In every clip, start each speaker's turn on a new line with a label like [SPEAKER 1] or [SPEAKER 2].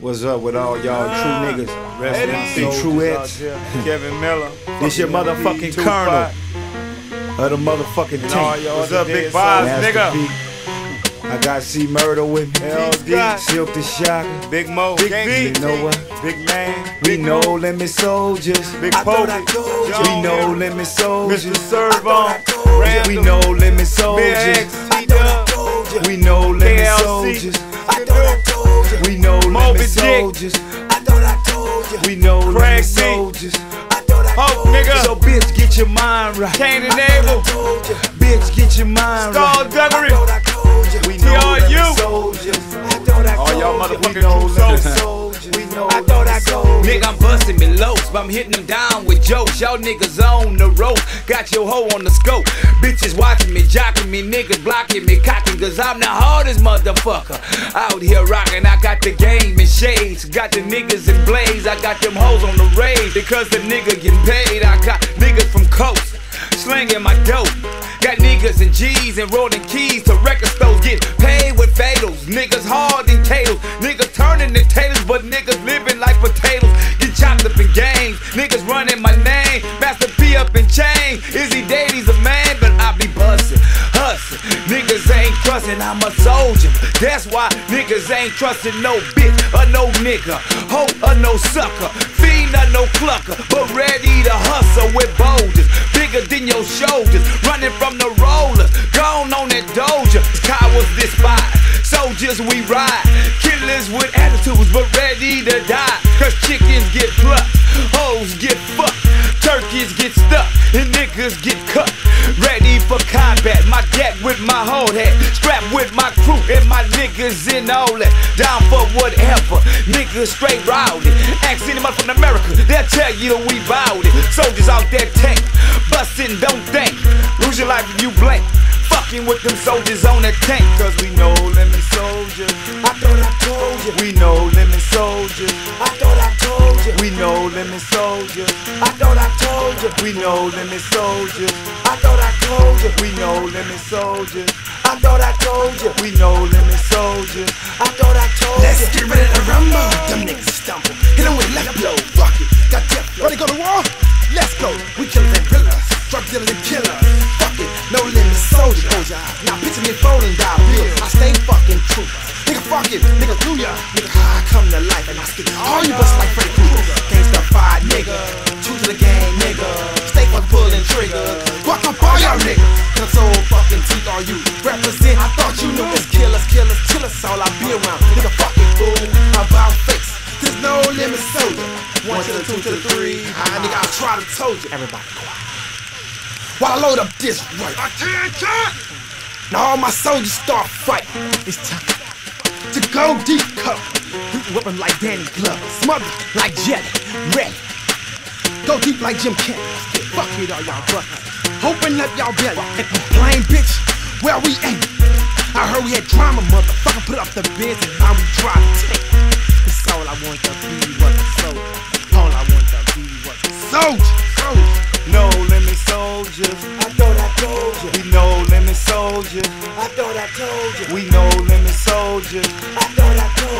[SPEAKER 1] What's up with all y'all true ah. niggas?
[SPEAKER 2] Rest in
[SPEAKER 1] Hey,
[SPEAKER 2] peace.
[SPEAKER 1] true Eds.
[SPEAKER 2] Kevin Miller.
[SPEAKER 1] This your motherfucking
[SPEAKER 2] Tupac.
[SPEAKER 1] colonel of the motherfucking
[SPEAKER 2] And
[SPEAKER 1] tank.
[SPEAKER 3] What's up, Big
[SPEAKER 2] souls.
[SPEAKER 3] Bob?
[SPEAKER 1] Master
[SPEAKER 3] nigga.
[SPEAKER 1] P. I got C Murder with me.
[SPEAKER 2] LD.
[SPEAKER 1] Silkk the Shock.
[SPEAKER 2] Big Mo.
[SPEAKER 3] Big
[SPEAKER 2] Gangsta.
[SPEAKER 1] You know what?
[SPEAKER 2] Big Man.
[SPEAKER 1] We
[SPEAKER 2] Big
[SPEAKER 1] know limit soldiers.
[SPEAKER 2] Big
[SPEAKER 1] I
[SPEAKER 2] Pope.
[SPEAKER 1] I told you.
[SPEAKER 2] John
[SPEAKER 1] We know
[SPEAKER 2] Hill.
[SPEAKER 1] limit soldiers.
[SPEAKER 2] Mr. Serv-On.
[SPEAKER 1] We
[SPEAKER 2] Randall.
[SPEAKER 1] know limit soldiers.
[SPEAKER 2] X, T-Dub.
[SPEAKER 1] We know limit
[SPEAKER 2] KLC.
[SPEAKER 1] soldiers. I thought I told you. We know
[SPEAKER 2] Moby
[SPEAKER 1] limit
[SPEAKER 2] Dick.
[SPEAKER 1] soldiers. I thought I told you. We know
[SPEAKER 2] Craig B.
[SPEAKER 1] soldiers. I thought I
[SPEAKER 2] Hope,
[SPEAKER 1] told you.
[SPEAKER 2] nigga.
[SPEAKER 1] So bitch, get your mind right.
[SPEAKER 2] Cain and
[SPEAKER 1] I
[SPEAKER 2] Abel.
[SPEAKER 1] I told you. Bitch, get your mind
[SPEAKER 2] Skull
[SPEAKER 1] right.
[SPEAKER 2] Duggery.
[SPEAKER 1] I thought I told you. We know
[SPEAKER 2] TRU.
[SPEAKER 1] soldiers. I thought I
[SPEAKER 2] All
[SPEAKER 1] told
[SPEAKER 2] y'all
[SPEAKER 1] you.
[SPEAKER 2] motherfucking
[SPEAKER 1] know
[SPEAKER 2] true soldiers.
[SPEAKER 1] I thought I told.
[SPEAKER 4] Nigga, I'm busting me lows, but I'm hitting them down with jokes. Y'all niggas on the road, got your hoe on the scope. Bitches watching me, jocking me, niggas blocking me, cocking, cause I'm the hardest motherfucker. Out here rocking, I got the game in shades, got the niggas in blaze, I got them hoes on the raid. Because the nigga getting paid, I got niggas from coast. Slinging my dope. Got niggas and G's and rolling keys to record stores. Get paid with fatals. Niggas hard in tails. Niggas ain't trustin' no bitch or no nigga. Hope or no sucker. Fiend or no clucker. But ready to hustle with boulders. Bigger than your shoulders. Running from the rollers. Gone on that doja. Cowards despise. Soldiers we ride. Killers with attitudes but ready to die. Cause chickens get plucked. Hoes get fucked. Turkeys get stuck. And niggas get cut. Ready for combat. My deck with my whole head. Niggas in all that. Down for whatever. Niggas straight rowdy. Ask anybody from America. They'll tell you that we bout it. Soldiers out there tank. Bustin', don't think. Lose your life if you blink. Fucking with them soldiers on that tank.
[SPEAKER 1] Cause we know limit soldiers. I thought I told you. We know limit soldiers. I thought I told you. We know limit soldiers. I thought I told you. We know limit soldiers. I thought I told you. We know limit soldiers. Thought I told you. We know limit soldiers. I thought I told you.
[SPEAKER 3] Let's
[SPEAKER 1] you.
[SPEAKER 3] get ready to rumble. Them niggas stumble. Hit 'em with left blow. Fuck it. Got death. Ready to go to war? Let's go. We killers and killers. Drug dealers and killers. Fuck it. No limit soldier. Now picture me folding down bills. I stay fucking true. Nigga, fuck it. Nigga, do ya. Nigga, I come to life and I skip all you bust like Freddy Krueger. Gangsta fight, nigga. True to the game, nigga. Stay fucking pulling triggers. Fuck up all y'all niggas. Cause so teeth are you. Represent, I thought you knew this. Killers, killers, killers. All I be around. Nigga, fucking fool. About face. There's no limit soldier. One to the two to the three. Ah, nigga, I try to told you. Everybody quiet. While I load up this right. Now all my soldiers start fighting. It's time to go deep cut. We whip 'em like Danny Glover. Smother like jelly. Ready. Go deep like Jim Kent. Fuck it all y'all buckets. Open up y'all belly. If we plain bitch, where we aim. I heard we had drama, motherfucker. Put up the bins and now we drive the. Cause all I want to be was a soldier. All I want to be was a soldier. Soldier.
[SPEAKER 1] No limit soldiers. I thought I told you. We know limit soldiers. I thought I told you. We know limit soldiers. I thought I told you.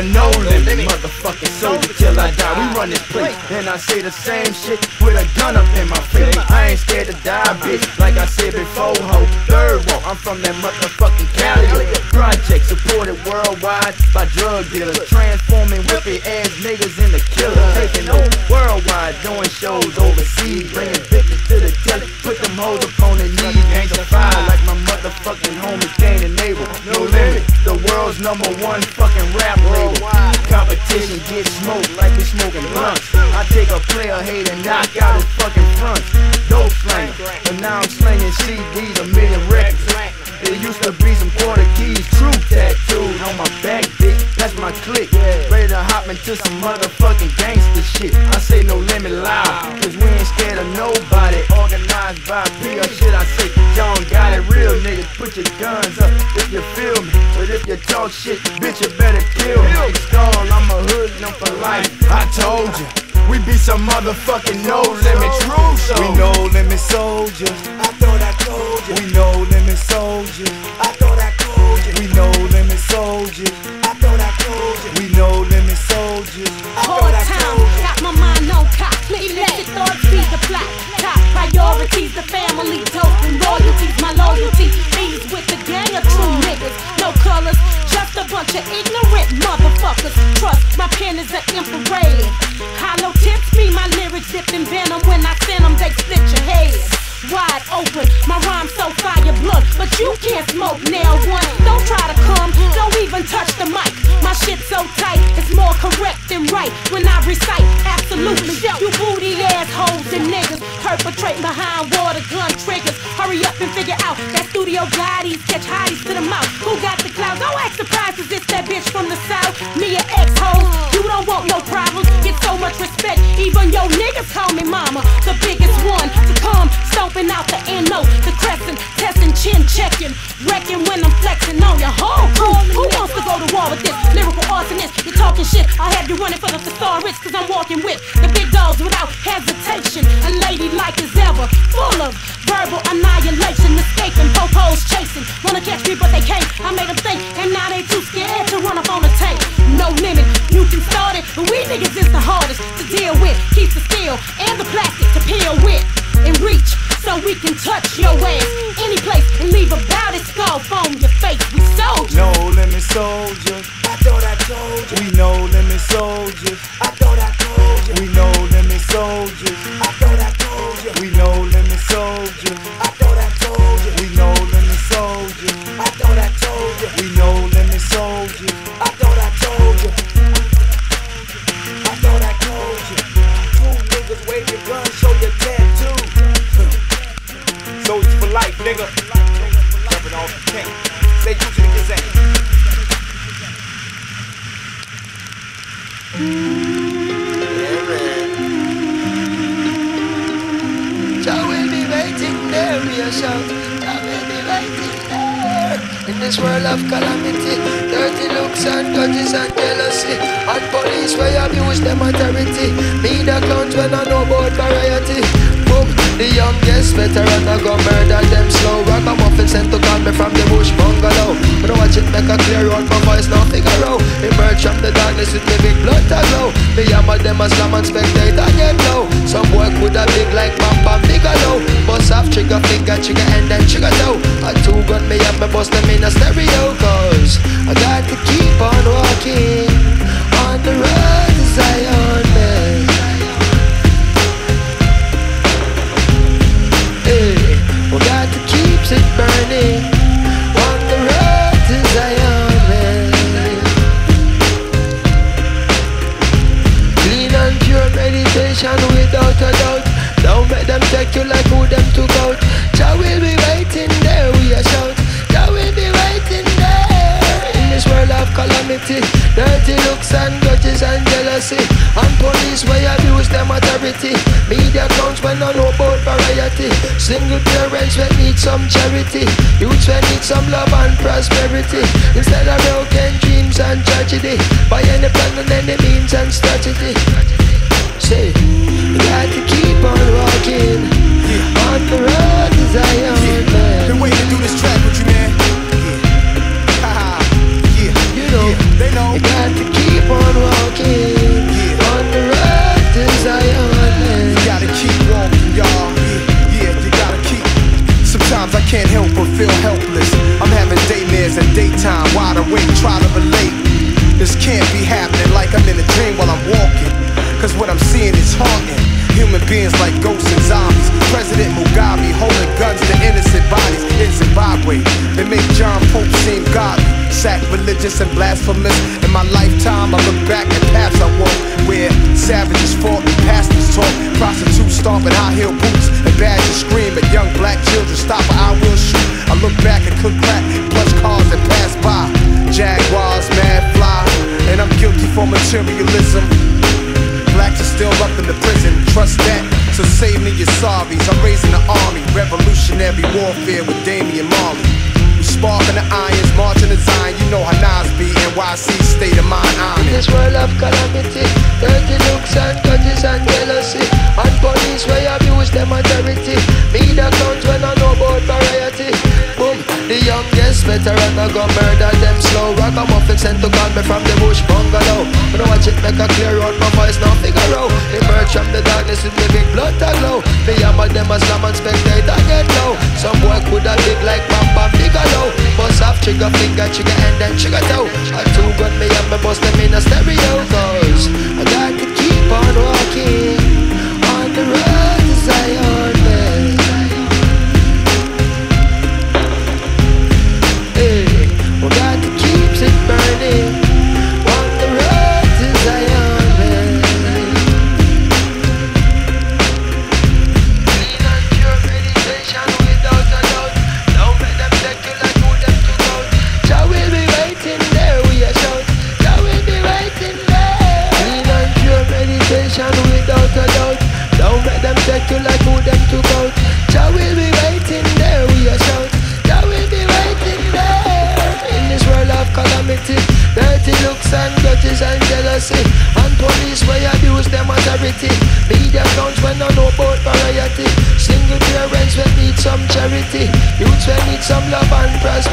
[SPEAKER 4] No limit motherfucking soldier till I die. We run this place, and I say the same shit with a gun up in my face. I ain't scared to die, bitch. Like I said before, ho. Third one, I'm from that motherfucking Cali. Project supported worldwide by drug dealers, transforming whippy ass niggas into killers. Taking over worldwide, doing shows overseas, bringing bitches to the telly. Put them hoes up on their knees, gangsta fire like my motherfucking homies Kane and Abel. No limit, the world's number one fucking rap label. Competition get smoked like we smoking blunts. I take a player hate and knock out his fucking front. Dope slang, but now I'm slinging CDs, a million records. There used to be some quarter keys, true tattooed on my back, bitch. That's my clique. Ready to hop into some motherfucking gangster shit. I say no limit loud, cause we ain't scared of nobody. Organized by P or shit, I say, John got it real, niggas. Put your guns up if you feel me. But if you talk shit, bitch, you better kill me. I'm a hoodlum for life. I told you. We be some motherfucking no limit true
[SPEAKER 1] We know limit soldiers. I thought I told you. We know limit soldiers. I thought I you
[SPEAKER 5] booty assholes and niggas perpetrating behind water gun triggers. Hurry up and figure out that studio bodies catch hotties to the mouth. Who got the clout? Don't act is this that bitch from the south? Me a ex-hole, you don't want no problems. Get so much respect, even your niggas call me mama. The biggest one to come, stomping out the NO, the crescent, testing, chin checking, wrecking when I'm flexing on your whole crew. Who wants to go to war with this lyrical arsonist? Talking shit, I'll have you running for the thesaurus, cause I'm walking with the big dogs without hesitation. A lady like as ever, full of verbal annihilation, escaping, popos chasing. Wanna catch me, but they can't. I made them think, and now they too scared to run up on the tank. No limit, you can start it, but we niggas is the hardest to deal with. Keeps the steel and the plastic to peel with and reach so we can touch your ass any place and leave a bout skull on your face. We soldiers.
[SPEAKER 1] No limit soldiers.
[SPEAKER 3] I thought I told you.
[SPEAKER 1] We no limit soldiers.
[SPEAKER 3] I thought I told you.
[SPEAKER 1] We no limit soldiers.
[SPEAKER 3] I thought I told you.
[SPEAKER 1] We no limit soldiers.
[SPEAKER 3] I thought I told you.
[SPEAKER 1] We no limit soldiers.
[SPEAKER 3] I thought I told you.
[SPEAKER 1] We no limit soldiers.
[SPEAKER 3] I thought I told you. I thought I told you.
[SPEAKER 1] Two niggas wave your nigga. Jumping off the tank. Say you to the gazette.
[SPEAKER 6] Will be waiting there. In this world of calamity, dirty looks and grudges and jealousy, and police where abuse them authority. Me the clowns when I know about variety. Boom, the youngest veteran I go murder them slow. Ragamuffin sent to call me from the bush bungalow. But I watch it make a clear road, my voice now figure out. Emerge from the darkness with me big blood to glow. Me hammer them as slam and spectate and get low. Some boy could have big like Bam Bam Bigelow. Bust off trigger finger, trigger and then trigger toe. A two gun me up, me bust them in a stereo. Cause I got to keep on walking on the road to Zion, to keep it burning Single parents when need some charity. Youths when need some love and prosperity. Instead of broken dreams and tragedy. By any plan and any means and strategy. Say, you got to keep on walking on the road to Zion, man.
[SPEAKER 3] Been waiting to do this track with you, man. Sacrilegious and blasphemous. In my lifetime, I look back at paths I walked where savages fought and pastors talk, Prostitutes stomping high heel boots and badgers scream at young black children. Stop or I will shoot. I look back and cook crack, punch cars that pass by. Jaguars, mad fly, and I'm guilty for materialism. Blacks are still up in the prison, trust that. So save me your sorries. I'm raising an army, revolutionary warfare with Damian Marley. Sparking the irons, marching the Zion. You know how Nas be, NYC state of mind. I'm
[SPEAKER 6] In this world of calamity, dirty looks and grudges and jealousy, and police where abuse them majority. Me the clowns when I know about variety. Boom, the youngest better run I go murder them slow. Ragamuffin sent to call me from the bush bungalow. But watch it make a clear out my voice now figure out Emerge from the darkness with me blood to glow. Me hammer them as slam and spectator get low. Some boy could have big like Bam Bam Bigelow. Bust off trigger finger trigger and then trigger toe. I two gun me and me bust them in a stereo. Cause I got to keep on walking On the road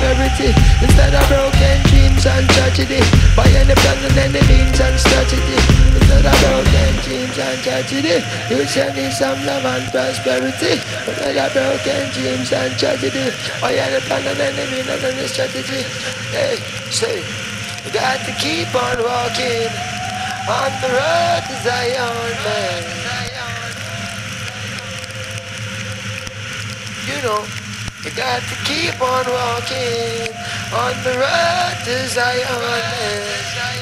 [SPEAKER 6] prosperity. Instead of broken dreams and tragedy. By any plan and any means and strategy. Instead of broken dreams and tragedy. Youths will need some love and prosperity. Instead of broken dreams and tragedy. By any plan and any means and any strategy. Hey, say, you got to keep on walking on the road to Zion, man. you know, you got to keep on walking on the road to Zion.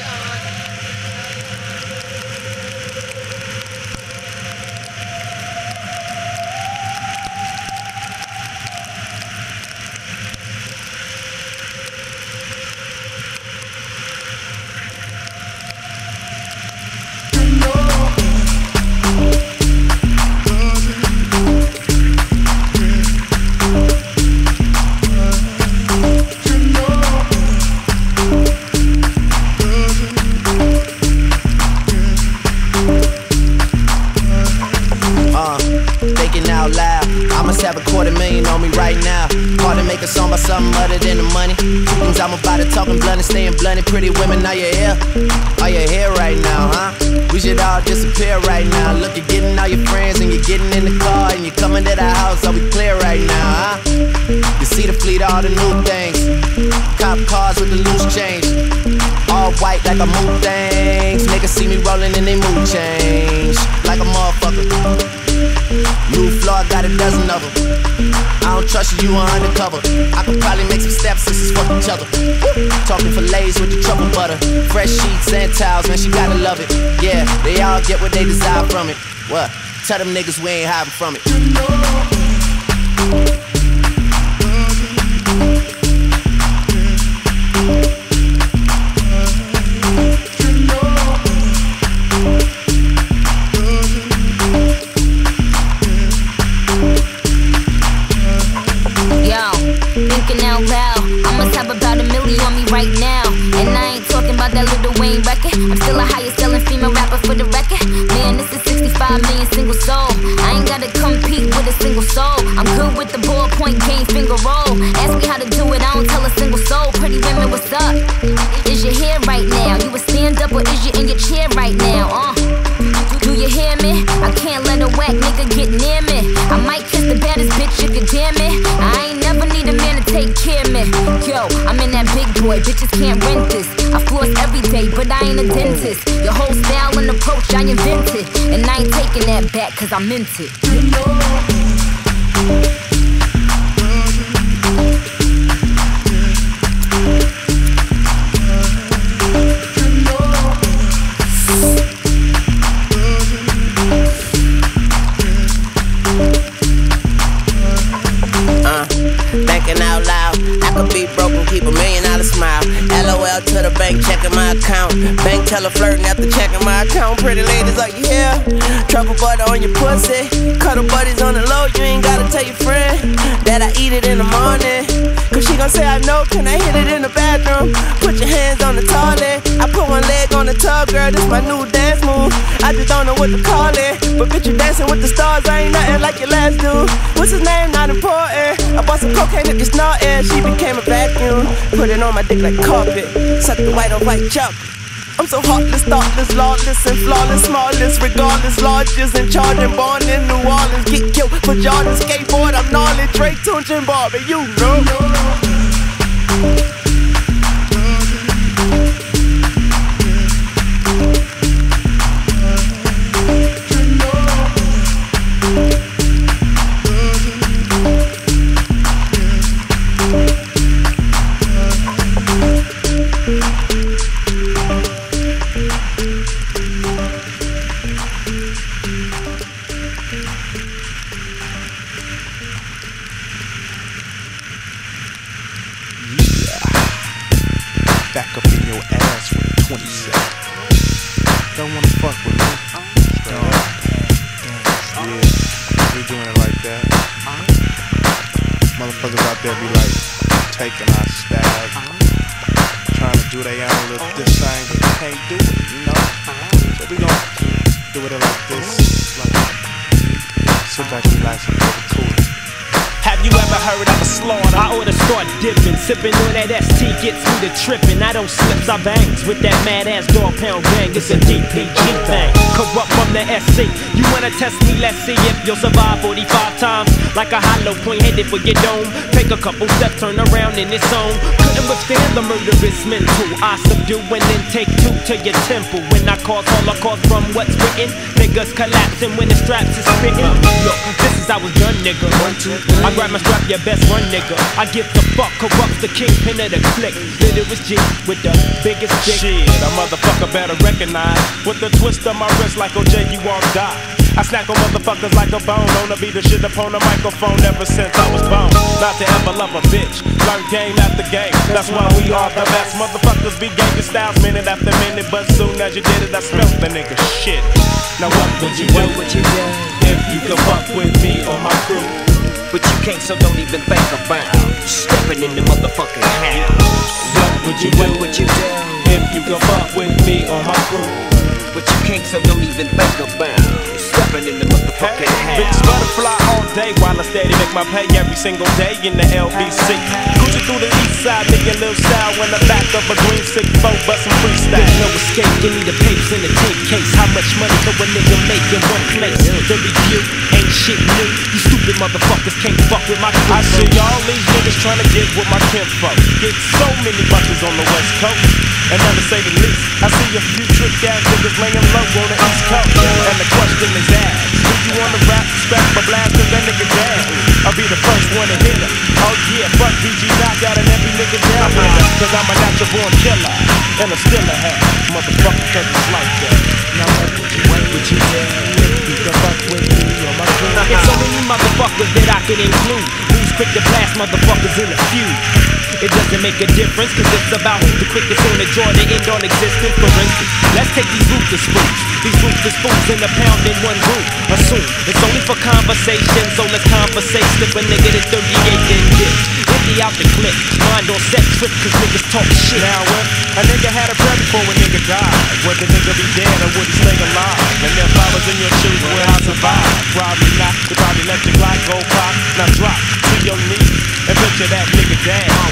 [SPEAKER 7] Pretty women, are you here? Are you here right now, huh? We should all disappear right now. Look, you're getting all your friends and you're getting in the car and you're coming to the house. Are we clear right now, huh? You see the fleet, all the new things. Cop cars with the loose change. All white like a mood things. Niggas see me rolling and they mood change. Like a motherfucker. New floor, got a dozen of them. I don't trust you, you are undercover. I could probably make some steps sisters fuck each other. Talking fillets with the truffle butter. Fresh sheets and towels, man, she gotta love it. Yeah, they all get what they desire from it. What? Tell them niggas we ain't hiding from it.
[SPEAKER 8] Cause I meant it.
[SPEAKER 7] Tell her flirting after checking my account. Pretty ladies, are you here? Truffle butter on your pussy. Cuddle buddies on the low, you ain't gotta tell your friend that I eat it in the morning. Cause she gon' say I know, can I hit it in the bathroom? Put your hands on the toilet. I put one leg on the tub, girl, this my new dance move.
[SPEAKER 9] I just don't know what to call it. But bitch, you dancing with the stars, I ain't nothing like your last dude. What's his name? Not important. I bought some cocaine if you snort it. She became. Put it on my dick like carpet. Suck the white on white chocolate. I'm so heartless, thoughtless, lawless, and flawless, smallest, regardless, largest, and charging, born in New Orleans. Get killed for Jordan, skateboard, I'm gnarly, Drake, Tunechi, and Barbie, you know.
[SPEAKER 10] Dipping, sipping on that ST gets me to tripping. I don't slips, I bangs with that mad ass dog pound gang. It's a DPG thing. Kurupt from the SC. You wanna test me? Let's see if you'll survive 45 times. Like a hollow point headed for your dome. Take a couple steps, turn around in its zone. Couldn't withstand the murderous mental. I subdue and then take two to your temple. When I cause holocaust from what's written, niggas collapsing when the straps is spitting. Look, this is how it's done, nigga. I grab my strap, your best run, nigga. I give the fuck, corrupts the kingpin of the click. Litterous G with the biggest dick.
[SPEAKER 5] Shit, a motherfucker better recognize. With the twist of my wrist like OJ, you won't die. I snack on motherfuckers like a bone. Wanna be the shit upon the microphone ever since I was born. Not to ever love a bitch. Learn game after game. That's why we are the best. Motherfuckers be gangster styles minute after minute. But soon as you did it, I smelt the nigga shit. Now what would you do?
[SPEAKER 10] What you do?
[SPEAKER 5] If you could fuck with me or my crew?
[SPEAKER 10] But you can't, so don't even think about stepping in the motherfucking house.
[SPEAKER 5] What would you do?
[SPEAKER 10] What you do?
[SPEAKER 5] If you could fuck with me or my crew?
[SPEAKER 10] But you can't, so don't even think about stepping in the motherfucking
[SPEAKER 5] Bitch,
[SPEAKER 10] house.
[SPEAKER 5] butterfly all day while I steady make my pay every single day in the LBC. Cruising through the east side, making little style in the back of a green six four, bustin' freestyle.
[SPEAKER 10] There's no escape, give me the papes in the tape case. How much money can a nigga make in one place? The review ain't shit new. Stupid motherfuckers can't fuck with my crew.
[SPEAKER 5] I see all these niggas trying to get with my kinfolk. Get so many buckets on the west coast. And never say the least. I see a few trick ass niggas laying low on the east coast. And the question is asked. Do you wanna rap, scrap, or blast? Cause that nigga down. I'll be the first one to hit him. Oh yeah, fuck BG Knocc Out and every nigga down with him. Cause I'm a natural born killer. And I'm still a hat. Motherfucker, cause it's like that. Now what would you, what would
[SPEAKER 10] motherfuckers that I can include. Quick to blast motherfuckers in a feud? It doesn't make a difference, cause it's about who's the quickest on the draw to end on existence. For instance, let's take these ruthless fools. These ruthless fools in a pound in one group. Assume it's only for conversation, so let's conversate. Slip a nigga to 38 then dip. Empty out the clip. Mind on set trip, cause niggas talk shit.
[SPEAKER 5] Now if a nigga had a prayer before a nigga died, would the nigga be dead or would he stay alive? And if I was in your shoes, would I survive? Probably not. You'd probably let your Glock go pop. Now drop your knees and picture that nigga down,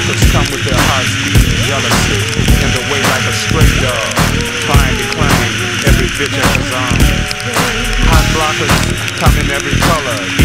[SPEAKER 4] Blockers come with their hearts beating jealousy. In the way like a stray dog. Trying to climb every bitch at his own. Hot blockers come in every color,